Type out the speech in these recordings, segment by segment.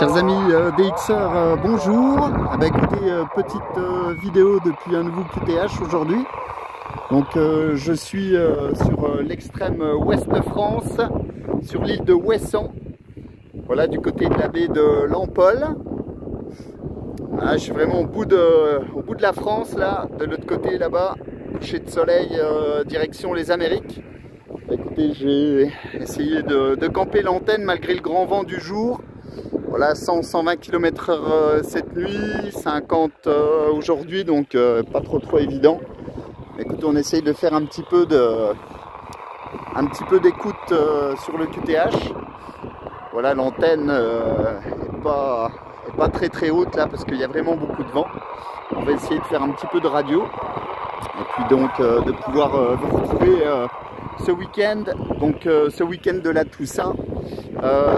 Chers amis euh, DXR, euh, bonjour. Ah bah écoutez, euh, petite euh, vidéo depuis un nouveau QTH aujourd'hui. Donc euh, je suis sur l'extrême ouest de France, sur l'île de Ouessant. Voilà, du côté de la baie de Lampol. Ah, je suis vraiment au bout, de, la France, là, de l'autre côté là-bas, coucher de soleil, direction les Amériques. Bah, écoutez, j'ai essayé de camper l'antenne malgré le grand vent du jour. Voilà, 100-120 km/h cette nuit, 50 euh, aujourd'hui, donc euh, pas trop trop évident. Écoutez, on essaye de faire un petit peu d'écoute euh, sur le QTH. Voilà, l'antenne euh, est pas, est pas très très haute là parce qu'il y a vraiment beaucoup de vent. On va essayer de faire un petit peu de radio et puis donc euh, de pouvoir euh, vous retrouver euh, ce week-end, donc ce week-end de la Toussaint,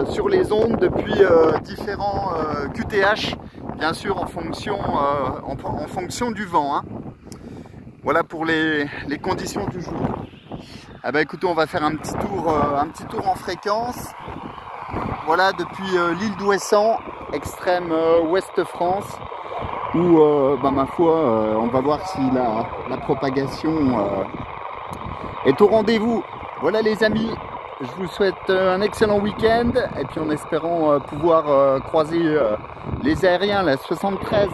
sur les ondes depuis différents QTH, bien sûr en fonction, du vent. hein. Voilà pour les, conditions du jour. Ah bah écoutez, on va faire un petit tour, un petit tour en fréquence. Voilà depuis l'île d'Ouessant, extrême ouest France, où euh, bah, ma foi, euh, on va voir si la, la propagation euh, est au rendez-vous. Voilà les amis, je vous souhaite euh, un excellent week-end. Et puis en espérant pouvoir croiser les aériens, la 73